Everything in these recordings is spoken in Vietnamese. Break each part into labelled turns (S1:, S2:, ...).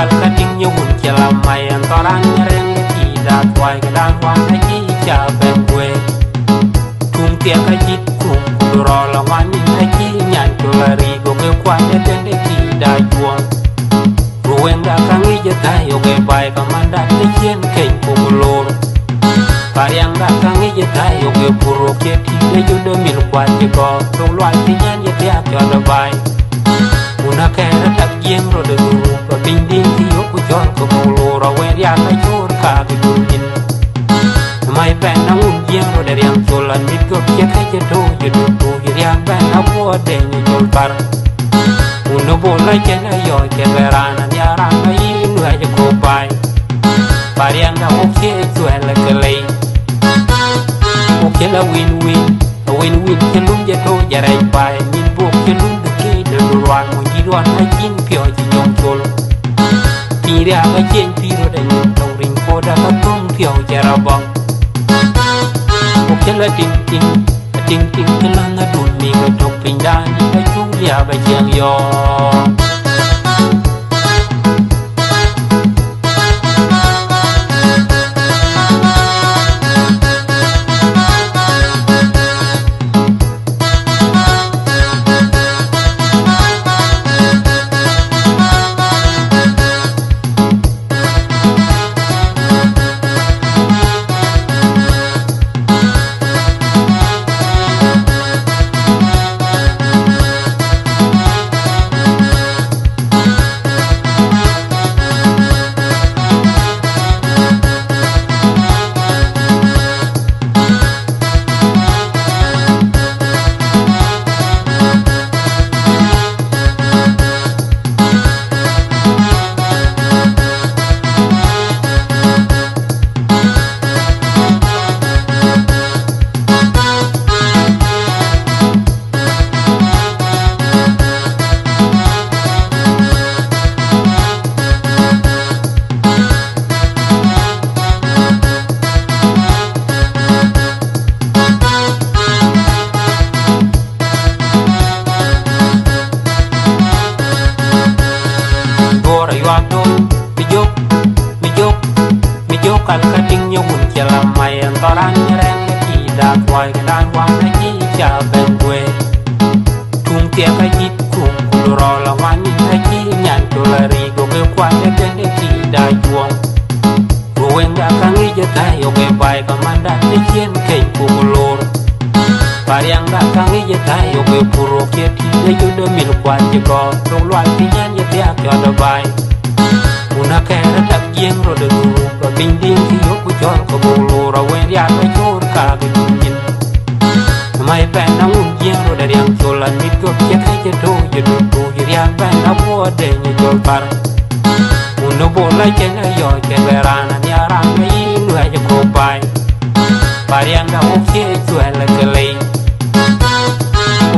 S1: kal ting nyu hun mai an toran ti da twai ga dan wan cha ben kum tia ka chit kum ku la wan ni nyan to la ri go ti da chuan ruwen da ka ngi bai ka te chien ke ku Pariang da ka ngi je puro ke le ju mil kwa ti ko to ti nyan ye tia cho da bai una kera tak gieng ro de guru pa bing ding ti yo ku jon ko mu ra wen ya ka chur ka ki dur mai pen na un gieng ro de riam cholan mit ko ke ka je to je du tu ye ya pen na bo de ni chol par uno bo la ke na yo ke verana ya ra na yi nu ya ko bai pariang da o ke chue la ke lei o ke la win win win win ke lum je to ya rai bai min bo ke lum de ke de ruan Đoàn ji ruan na jin pyo ji nyong chol ti ria ga chen pi ro de nyong tong ring ko da ka tung pyo ja ra bong o ke la ting ting ting ting ke la na dun mi ga tok pin da ni ka chu ria ba chiang yo mi jok kal ka ting nyu làm che la mai an toran reng ti da twai ga dan wan cha ben kwe tum tia ka jit kum ku ro la wan ni na chi nyan to la ri go ke kwa ne ten de ti da chuang. Ruwen da ka ngi je ta yo ke bai ka man da te chien ke ku lo Pariang da ka ngi je ta yo ke puro kia thì lấy yu de mil quan chỉ có trong lwa ti nyan như thế cho da bai. Ko bu lo ra wen ya ka chur ka ki yin mai pa na un gieng ro de riang cholan mit ko ke ka je to je du tu ye ya pa na bo de ni chol par uno bo la ke na yo ke verana ni ara na yi nu ya ko bai pariang o ke chue ke lei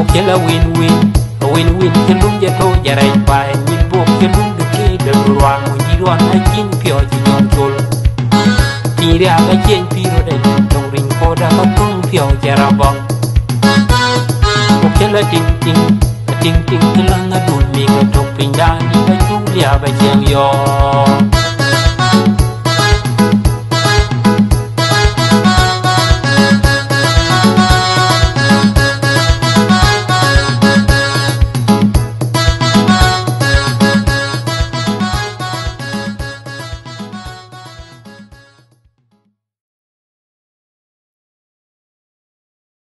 S1: o ke la win win win win ke lum je to ya rai bai ni bo ke lum ke de ruang mo ji na jin pyo ji nyon chol đi ria cái chen phi rồi de tong ring ko da ka tung pyo ra bong o ke là ting ting ting ting ke la na dun mi ga tok pin da ni với chu lia